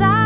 I